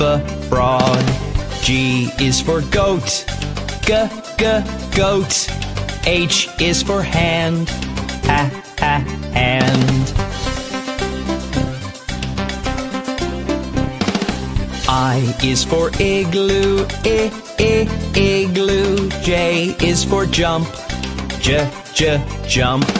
f frog. G is for goat, g g goat. H is for hand, ha ha hand. I is for igloo, I I igloo. J is for jump, j j jump.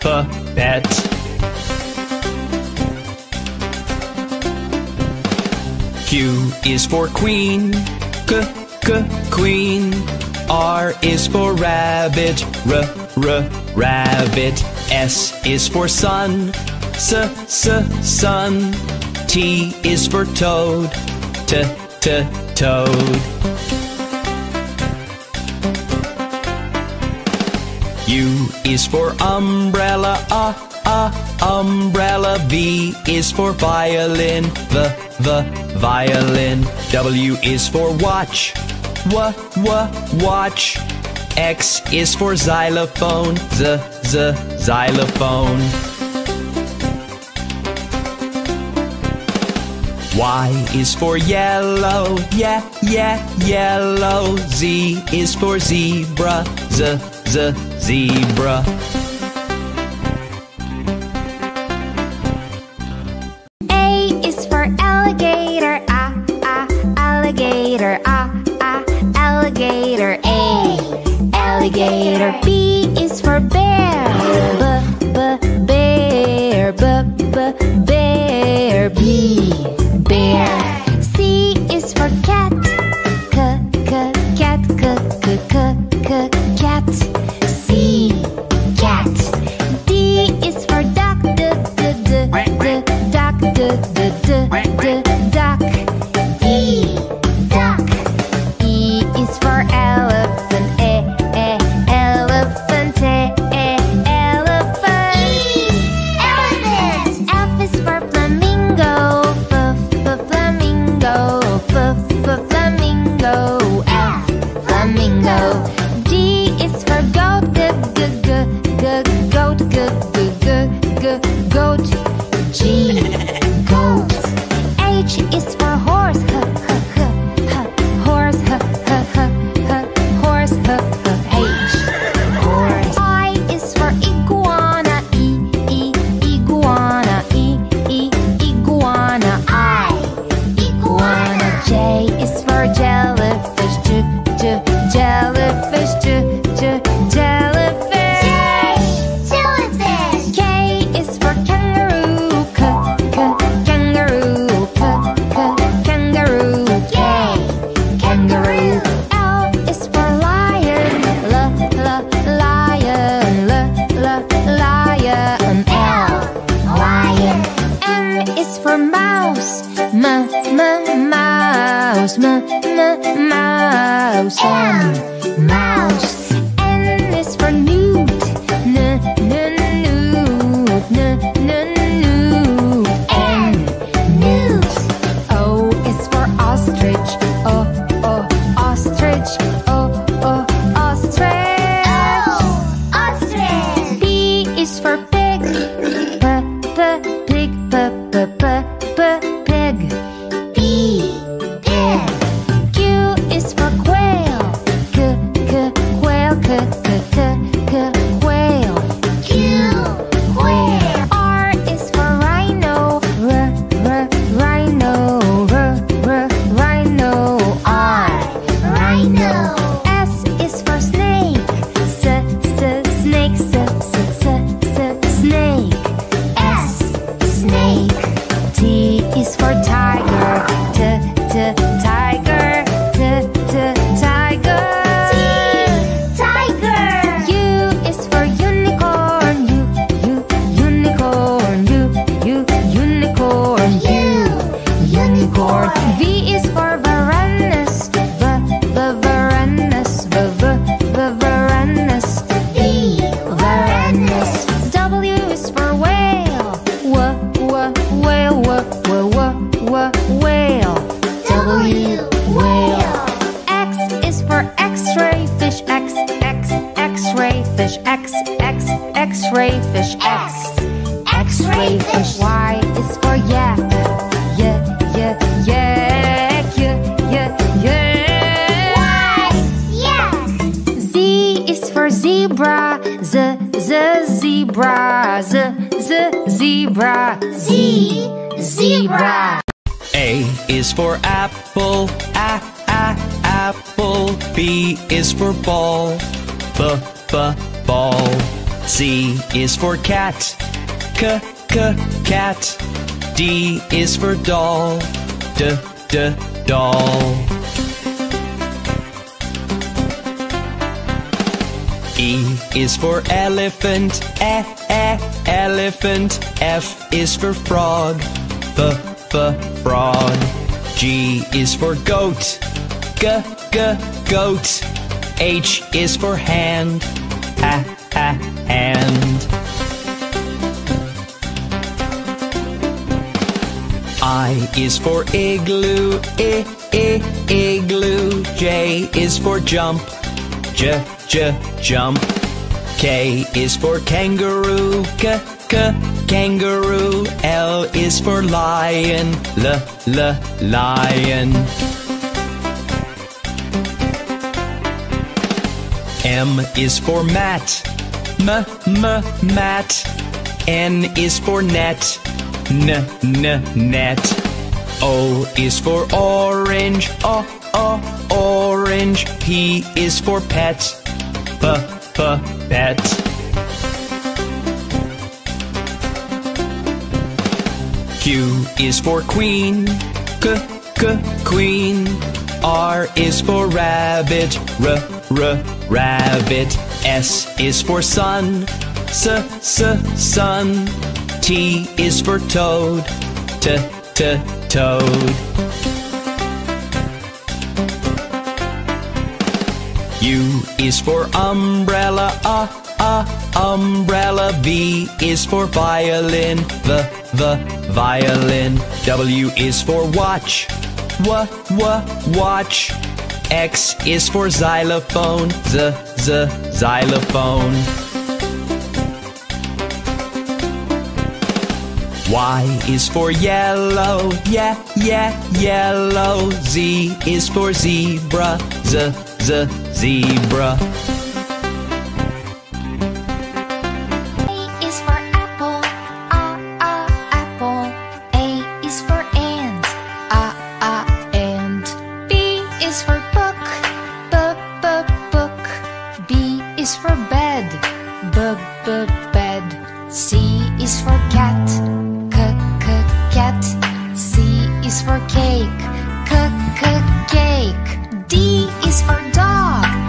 pet. Q is for queen, k k queen. R is for rabbit, r r rabbit. S is for sun, s s sun. T is for toad, t t toad. U is for umbrella, uh, uh, umbrella. V is for violin, the, the, violin. W is for watch, w, w, watch. X is for xylophone, z, z, xylophone. Y is for yellow, yeah, yeah, yellow. Z is for zebra, z, zebra. Duck, d, d, d, d, duck. Zebra. Z, z, zebra. Z. Zebra. A is for apple, a, a, apple. B is for ball, b, b, ball. C is for cat, c, c, cat. D is for doll, d, d, doll. E is for elephant, e, e, elephant. F is for frog, f, f, frog. G is for goat, g, g, goat. H is for hand, ha, ha, hand. I is for igloo, I, I, igloo. J is for jump, j, j, jump. K is for kangaroo, k, k, kangaroo. L is for lion, l, l, lion. M is for mat, m, m, mat. N is for net, n, n, net. O is for orange, o, o, orange. P is for pet, p, p, pet. Q is for queen, k, k, queen. R is for rabbit, r, r, rabbit. S is for sun, s, s, sun. T is for toad, t, t, toad. U is for umbrella, uh, uh, umbrella. V is for violin, v, v, violin. W is for watch, w, w, watch. X is for xylophone, z, z, xylophone. Y is for yellow, yeah, yeah, yellow. Z is for zebra, z, z, zebra. A is for apple, ah ah apple. A is for ant, ah ah ant. B is for book, b b book. B is for bed, b b bed. C is for cat, c c cat. C is for cake, c c cake. D is for dog,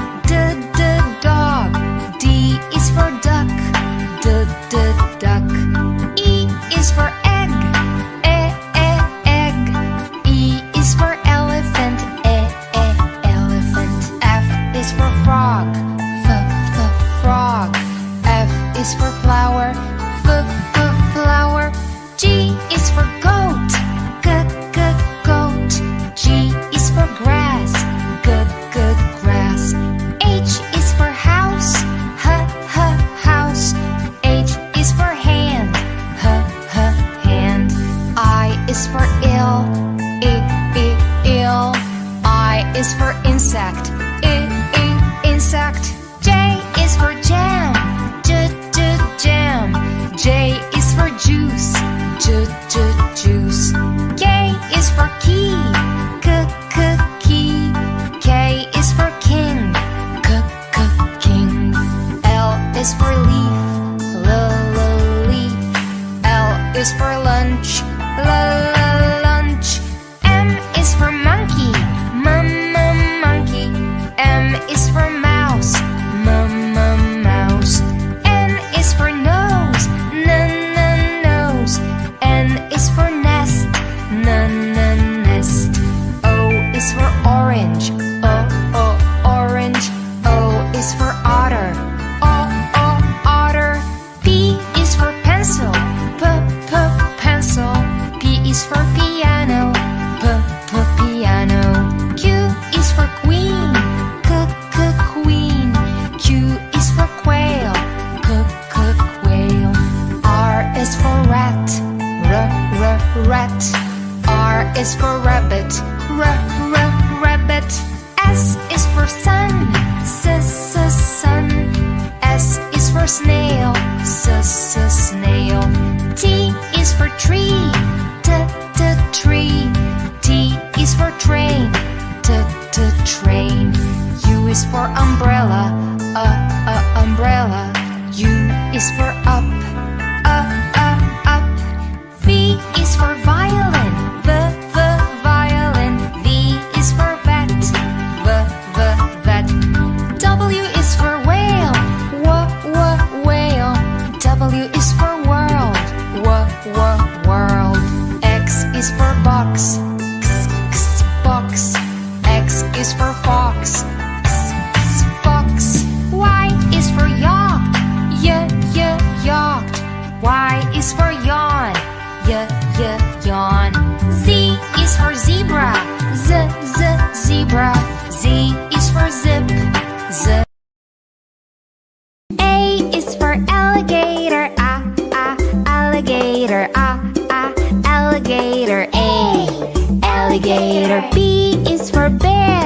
is rabbit, r r rabbit. S is for sun, s s sun. S is for snail, s s snail. T is for tree, t t tree. T is for train, t t train. U is for umbrella, uh, uh, umbrella. U is for Z, Z, zebra. Z is for zip. Z. A is for alligator. A, A, alligator. A, A, alligator. A, alligator. B is for bear.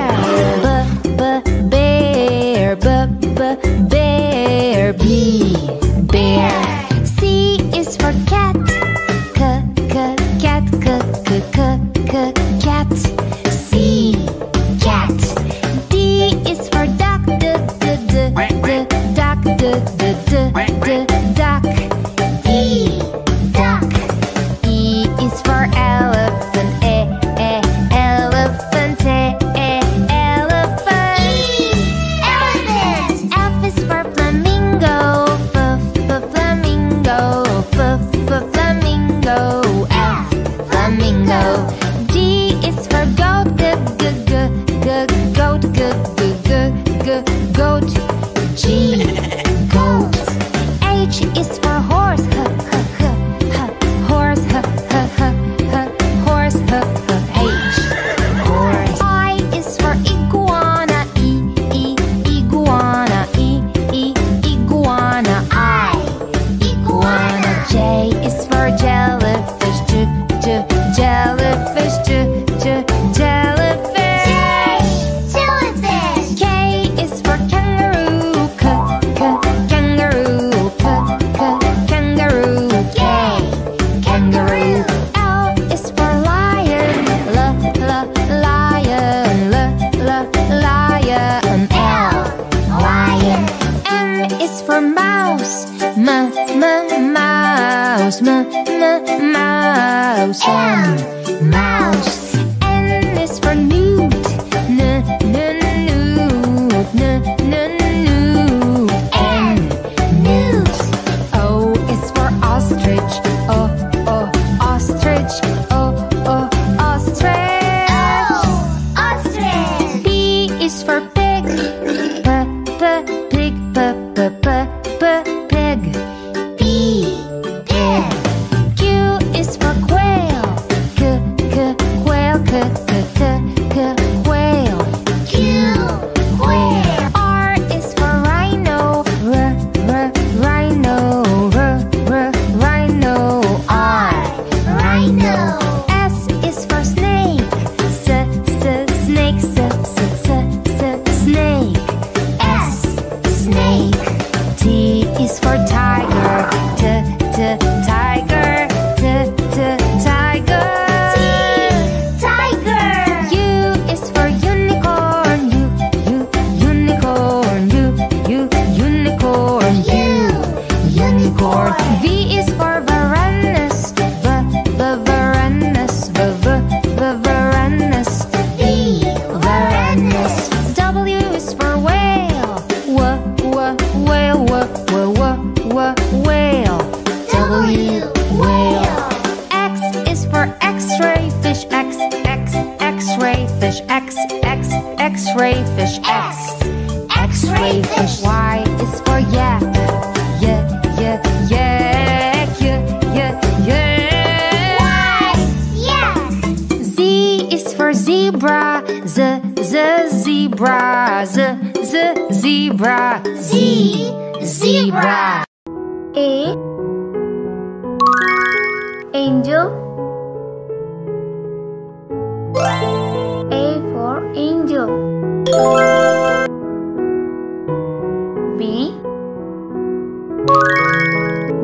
B.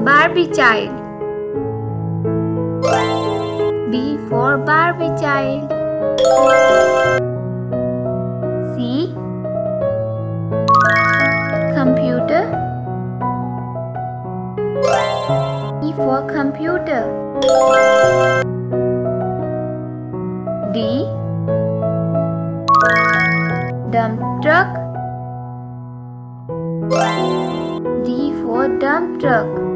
Barbie child. B for Barbie child. C. Computer. E for computer Dump truck. D for dump truck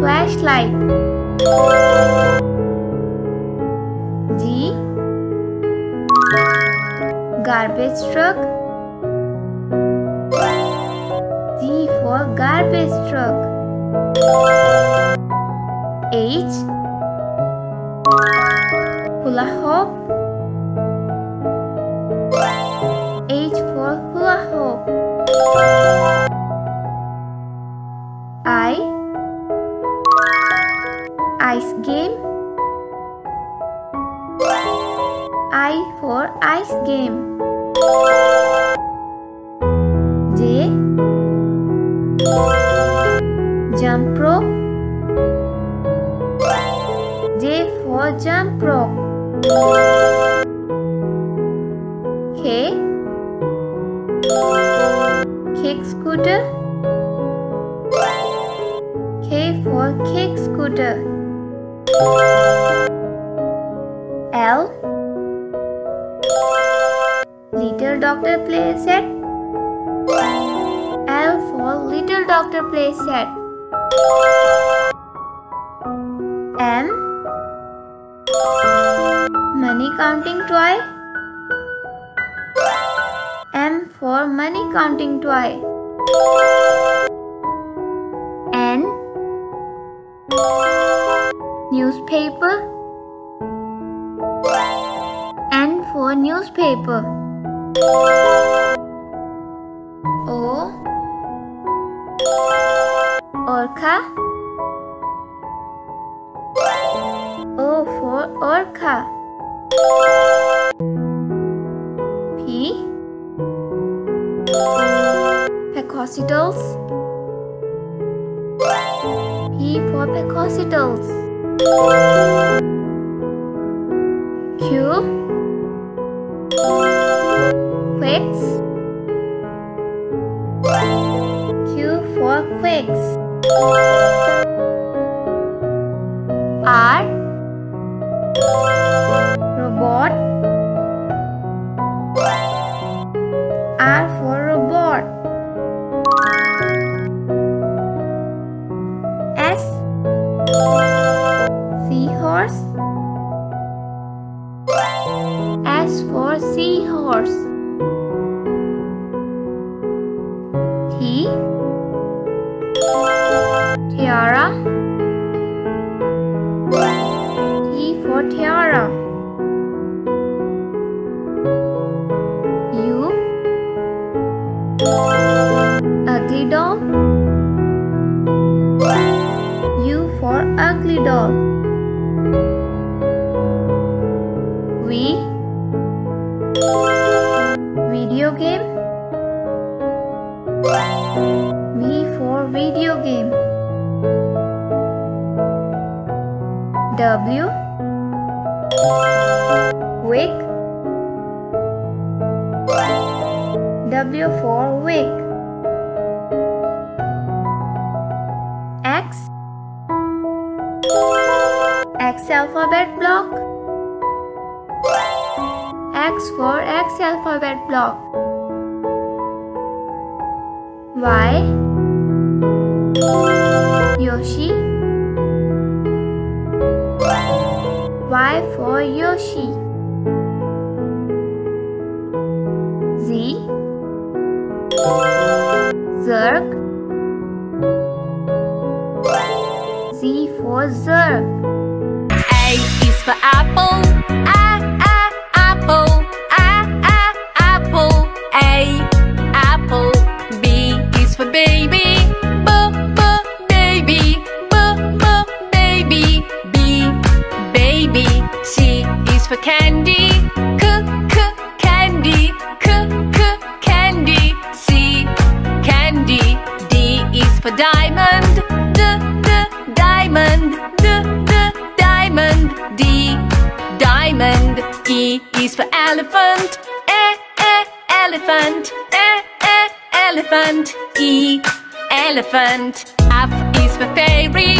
flashlight G Garbage truck G for garbage truck H Hula hoop game. J. Jump rope J for jump rope K. Kick scooter. K for kick scooter. L Little Doctor play set L for Little Doctor play set M. Money counting toy. M for money counting toy. N. Newspaper. N for newspaper O. Orca. O for Orca. P. Pecositals P for Pecositals Q Quicks. Q for Quicks. R. Robot. R for robot. S. Seahorse. S for seahorse ugly doll V Video game. V for video game. W. Wig W for wig Alphabet block. X for X alphabet block. Y. Yoshi. Y for Yoshi. Z. Zerg Z for for Z. A is for apple. Elephant. F is for fairy.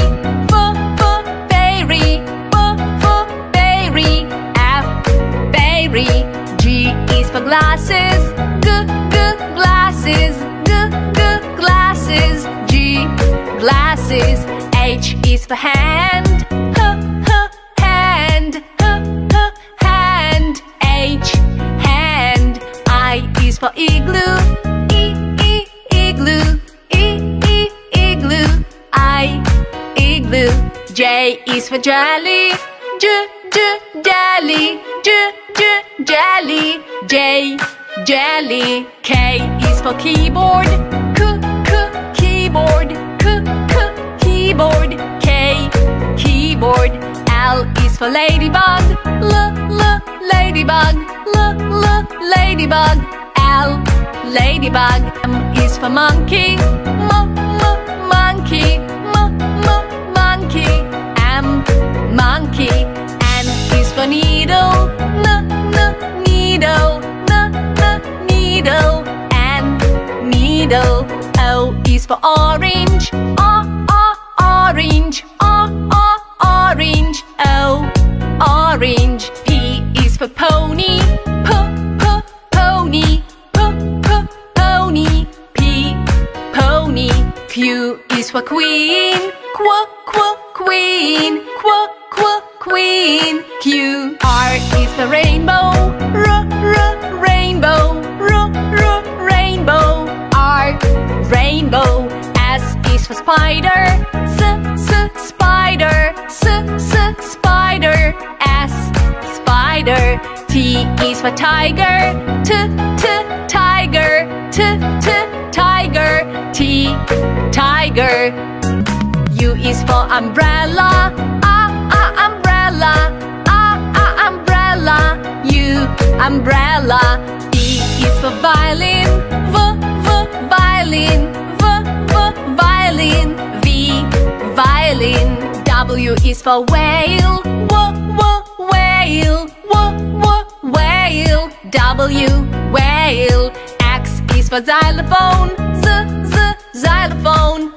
F, f, fairy. F, f, fairy. F, fairy. G is for glasses. G, g, glasses. G, g, glasses. G, glasses. H is for hand. Is for jelly. J, j, jelly. J, j, jelly. J, jelly. K is for keyboard. K, k, keyboard. K, k, keyboard. K, keyboard. L is for ladybug. L, l, ladybug. L, l, ladybug. L, ladybug. M is for monkey. M, m, monkey. Monkey. N is for needle. N, n, needle. N, n, needle. N, needle. O is for orange. O, o, orange. O, o, orange. O, orange. P is for pony. P, p, pony. P, p, pony. P, pony. Q is for queen. Qu, qu, queen. Qu, qu, queen. Q. R is for rainbow. R, r, rainbow. R, r, rainbow. R, rainbow. S is for spider. S, s, spider. S, s, spider. S, spider. T is for tiger. T, t, tiger. T, t, tiger. T, tiger. U is for umbrella. Ah, ah, umbrella. Ah, ah, umbrella. U, umbrella. V is for violin. V, v, violin. V, v, violin. V, violin. W is for whale. W, w, whale. W, w, whale. W, whale. X is for xylophone. Z, z, xylophone.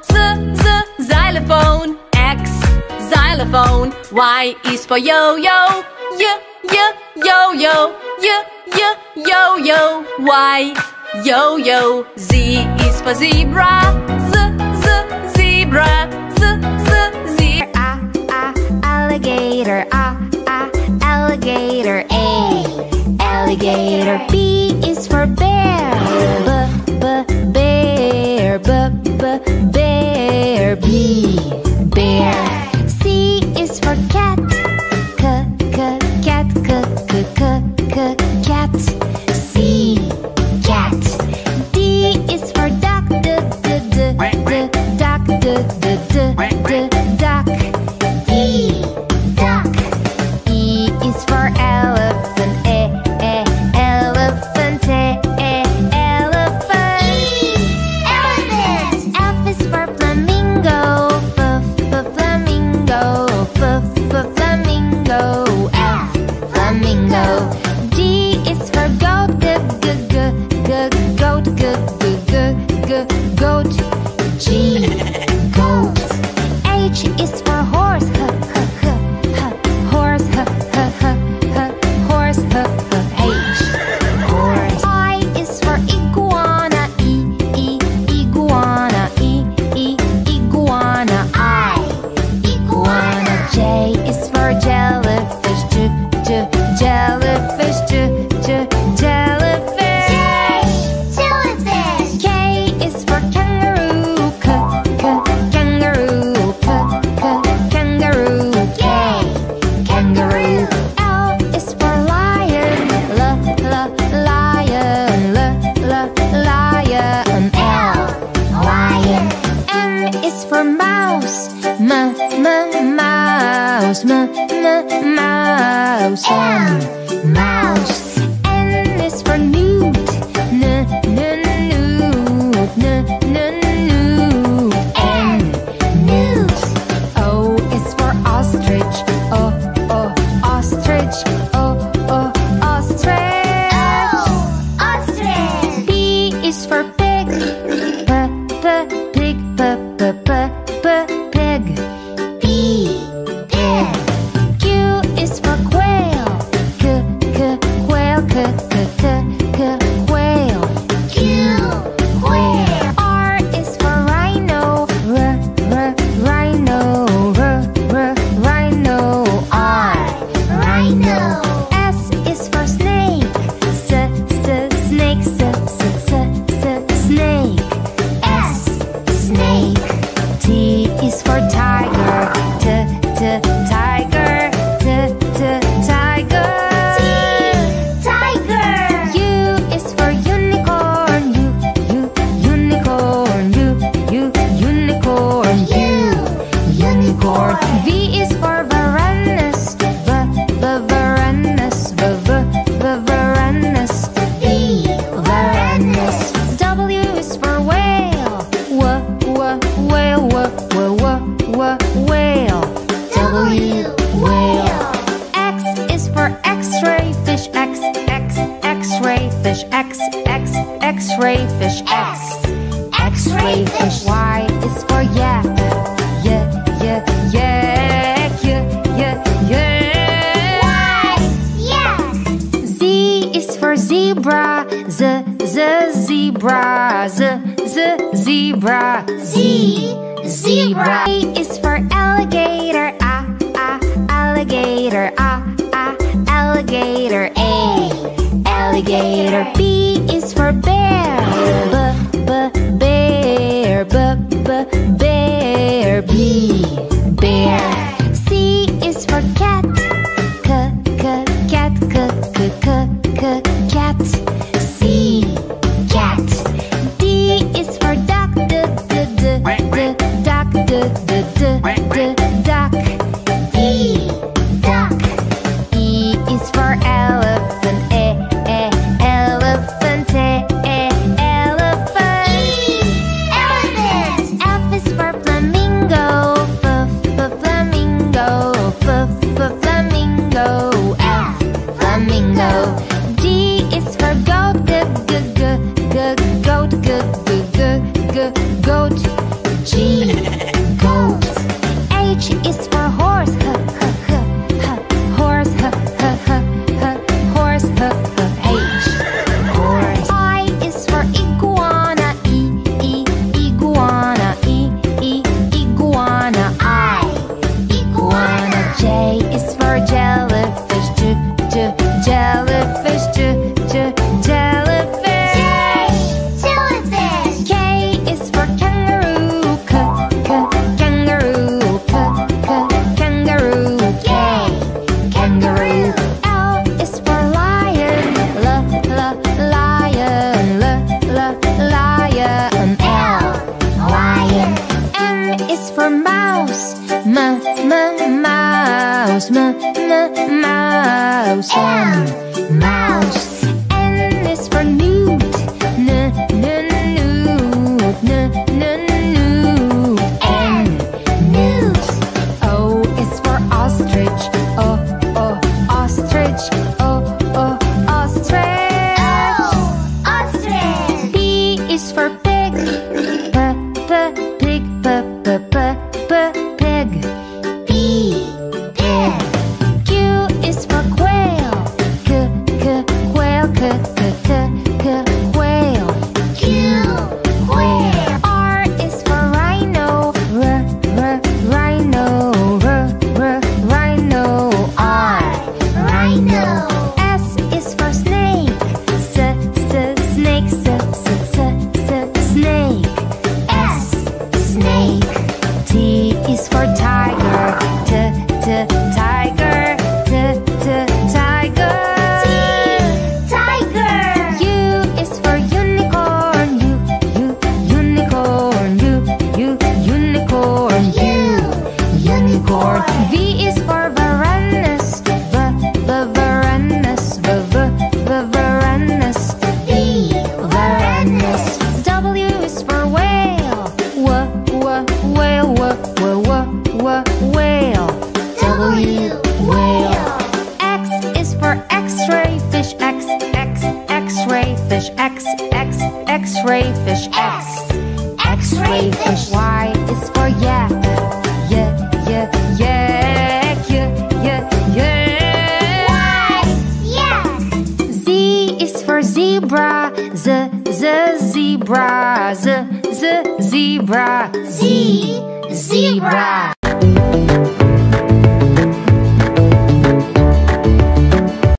Xylophone. X, xylophone. Y is for yo-yo. Y, y, yo-yo. Y, y, yo-yo. Y, yo-yo. Z is for zebra. Z, z, zebra. Z, z, zebra. ah, ah, alligator, ah, ah, alligator. A, alligator. B bear. Yeah. I know. zebra, z z zebra, z z zebra, z zebra. A is for alligator, a a alligator, a a alligator, a alligator. B is for bear, b b bear, b b bear, b bear. flamingo. Mouse mouse.